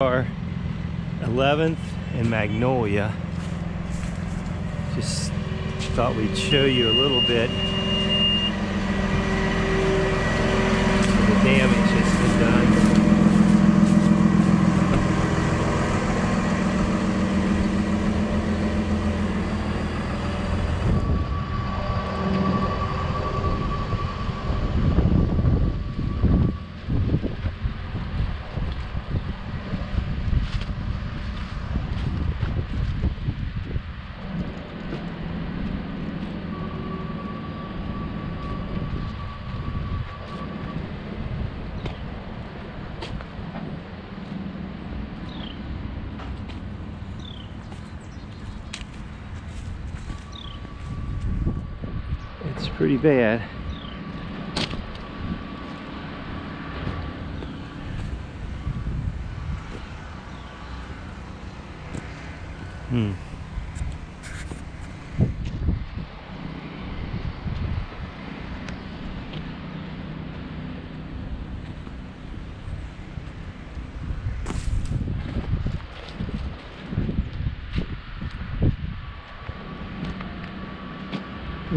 Our 11th and Magnolia. Just thought we'd show you a little bit of the damage that's been done. It's pretty bad.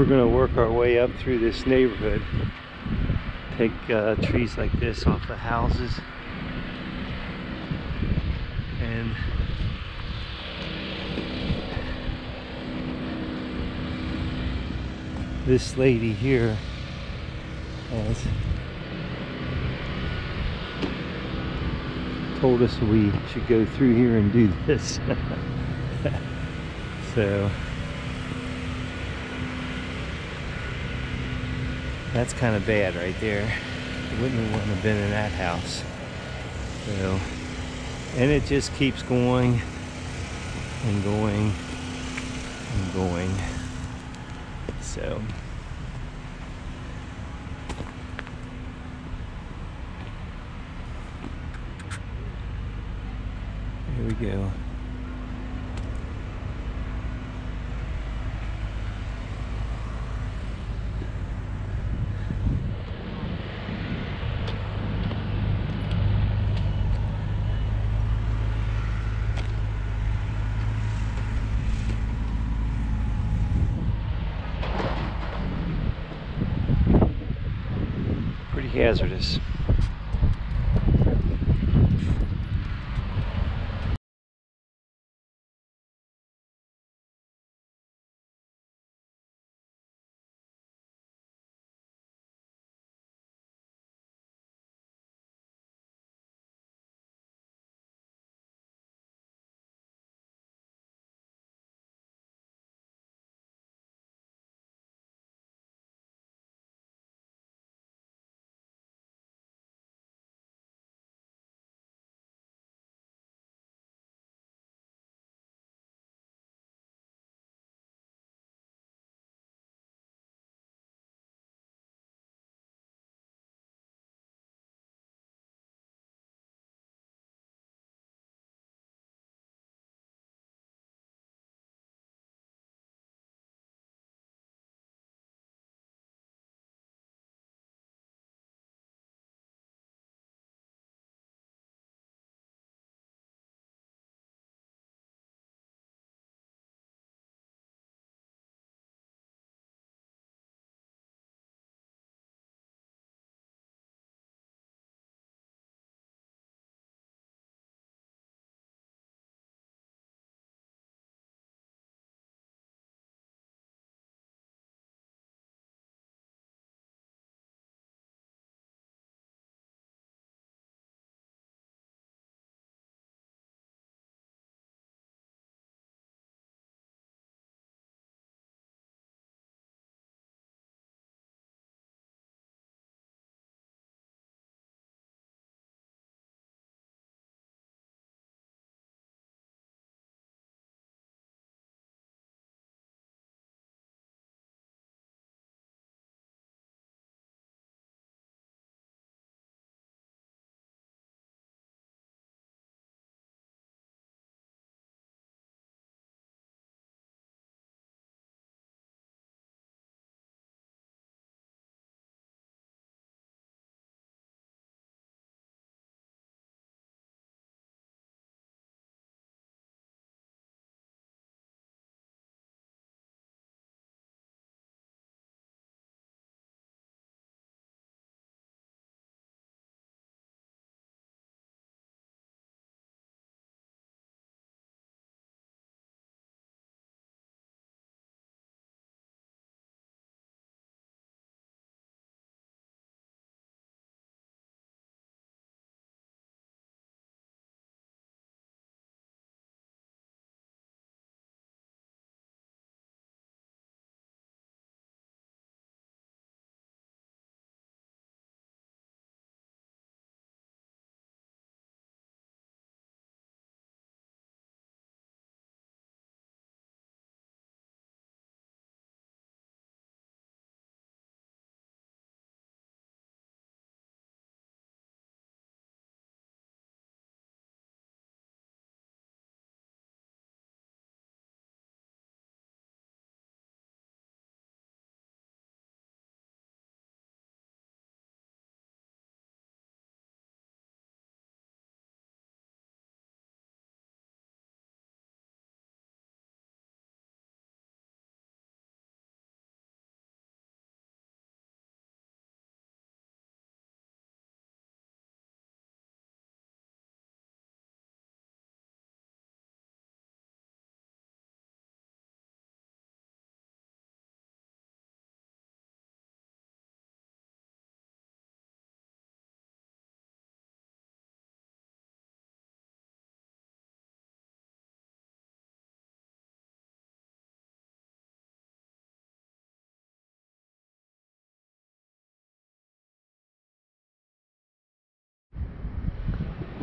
We're gonna work our way up through this neighborhood. Take uh, trees like this off the houses. And this lady here has told us we should go through here and do this. so That's kind of bad right there. Wouldn't want to have been in that house. So, and it just keeps going and going and going. So, here we go. Pretty hazardous.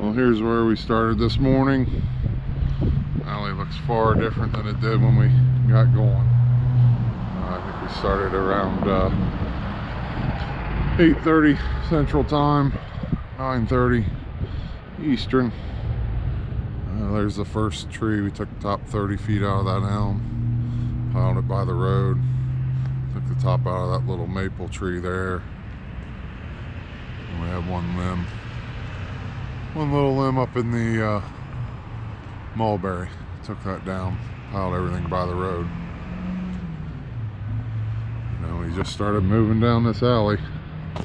Well, here's where we started this morning. Alley looks far different than it did when we got going. Uh, I think we started around uh, 8.30 Central Time, 9.30 Eastern. Uh, there's the first tree. We took the top 30 feet out of that elm, piled it by the road, took the top out of that little maple tree there. And we have one limb, one little limb up in the uh, mulberry. Took that down, piled everything by the road. Know, we just started moving down this alley. Uh,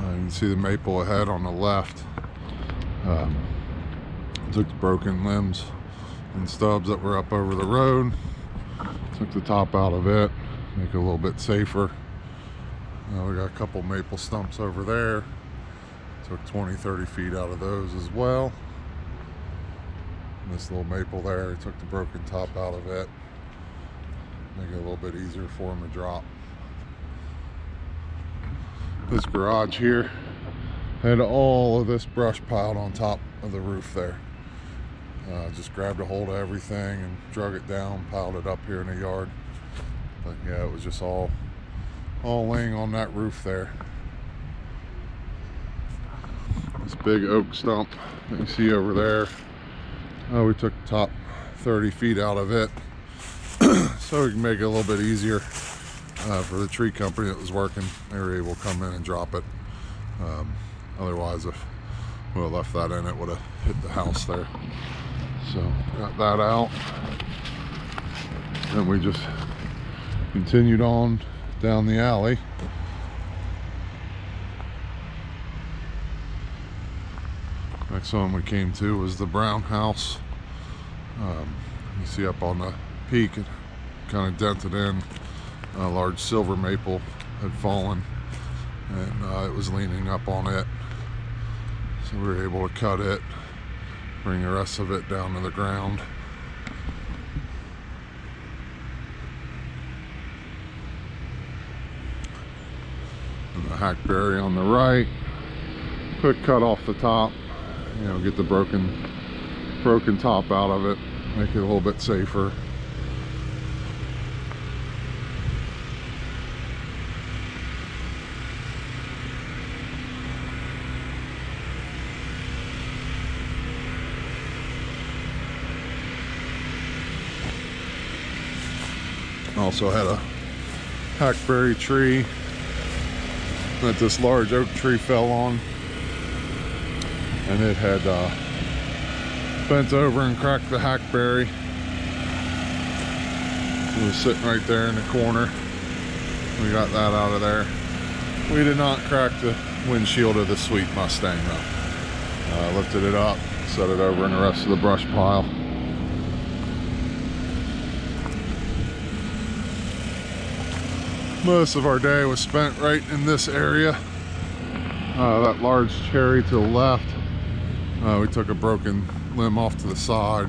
you can see the maple ahead on the left. Um, took the broken limbs and stubs that were up over the road. Took the top out of it, make it a little bit safer. We got a couple maple stumps over there. Took 20, 30 feet out of those as well. And this little maple there, took the broken top out of it. Make it a little bit easier for them to drop. This garage here had all of this brush piled on top of the roof there. Uh, just grabbed a hold of everything and drug it down, piled it up here in the yard. But yeah, it was just all all laying on that roof there. This big oak stump that you see over there. Uh, we took the top 30 feet out of it so we can make it a little bit easier uh, for the tree company that was working. They were able to come in and drop it. Um, otherwise, if we would left that in, it would have hit the house there. So got that out. And we just continued on down the alley. Next one we came to was the brown house. Um, you see up on the peak, it kind of dented in. A large silver maple had fallen and uh, it was leaning up on it. So we were able to cut it, bring the rest of it down to the ground. And the hackberry on the right. Quick cut off the top, you know, get the broken broken top out of it, make it a little bit safer. Also had a hackberry tree that this large oak tree fell on. And it had uh, bent over and cracked the hackberry. It was sitting right there in the corner. We got that out of there. We did not crack the windshield of the sweet Mustang though. Uh, lifted it up, set it over in the rest of the brush pile. most of our day was spent right in this area. Uh, that large cherry to the left, uh, we took a broken limb off to the side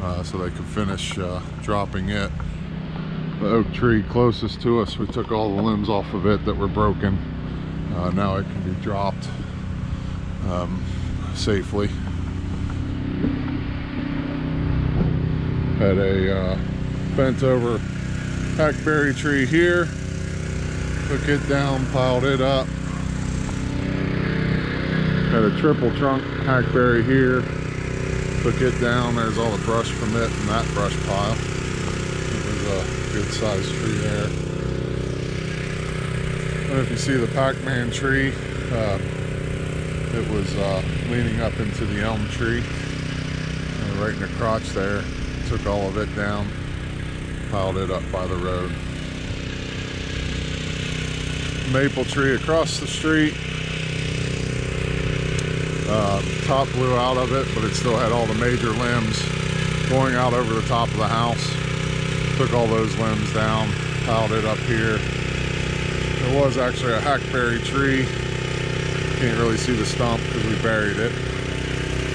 uh, so they could finish uh, dropping it. The oak tree closest to us, we took all the limbs off of it that were broken. Uh, now it can be dropped um, safely. Had a uh, bent over hackberry tree here took it down, piled it up. Had a triple trunk hackberry here. Took it down. There's all the brush from it and that brush pile. Was a good sized tree there. And if you see the Pac-Man tree, uh, it was uh, leaning up into the elm tree. Right in the crotch there. Took all of it down, piled it up by the road maple tree across the street. Uh, top blew out of it, but it still had all the major limbs going out over the top of the house. Took all those limbs down, piled it up here. There was actually a hackberry tree. Can't really see the stump because we buried it.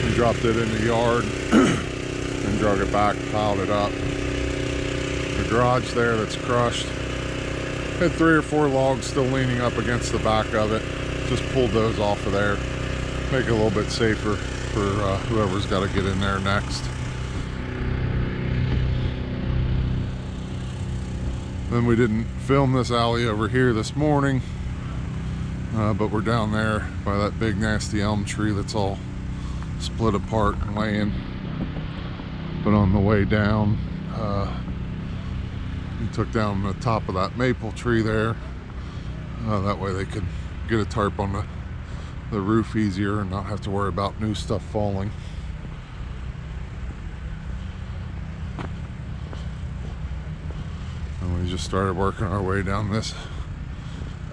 We dropped it in the yard and drug it back, piled it up. The garage there that's crushed had three or four logs still leaning up against the back of it. Just pulled those off of there. Make it a little bit safer for uh, whoever's got to get in there next. Then we didn't film this alley over here this morning, uh, but we're down there by that big nasty elm tree that's all split apart and laying. But on the way down, uh, we took down the top of that maple tree there. Uh, that way they could get a tarp on the, the roof easier and not have to worry about new stuff falling. And we just started working our way down this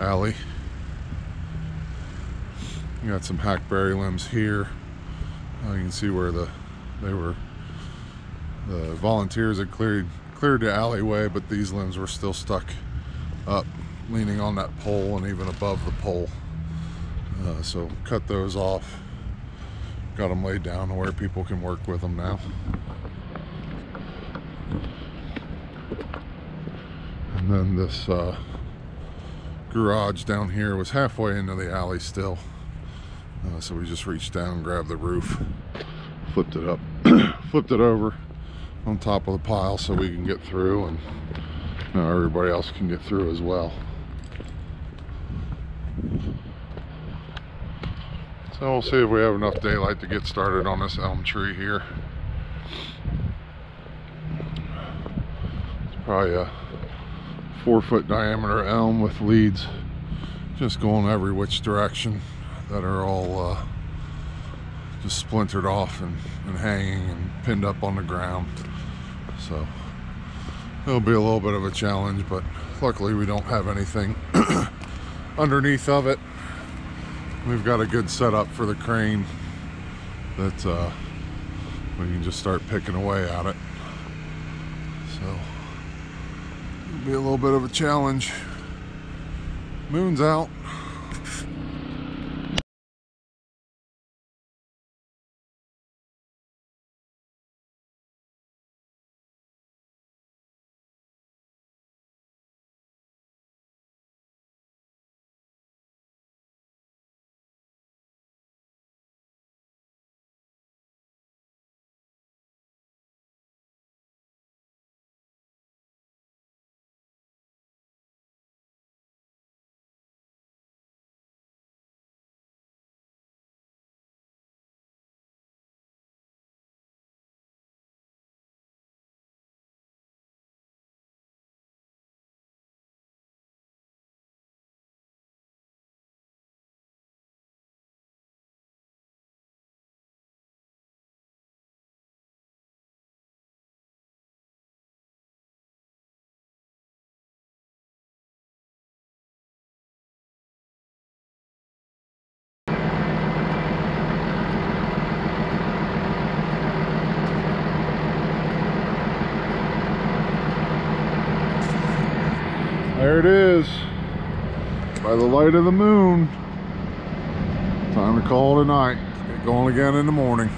alley. You got some hackberry limbs here. Uh, you can see where the they were the volunteers had cleared cleared the alleyway, but these limbs were still stuck up, leaning on that pole and even above the pole. Uh, so cut those off. Got them laid down where people can work with them now. And then this uh, garage down here was halfway into the alley still. Uh, so we just reached down, grabbed the roof, flipped it up, flipped it over on top of the pile so we can get through and now everybody else can get through as well. So we'll see if we have enough daylight to get started on this elm tree here. It's probably a four foot diameter elm with leads just going every which direction that are all uh, just splintered off and, and hanging and pinned up on the ground. So it'll be a little bit of a challenge, but luckily we don't have anything underneath of it. We've got a good setup for the crane that uh, we can just start picking away at it. So it'll be a little bit of a challenge. Moon's out. There it is. By the light of the moon. Time to call it a night. Get going again in the morning.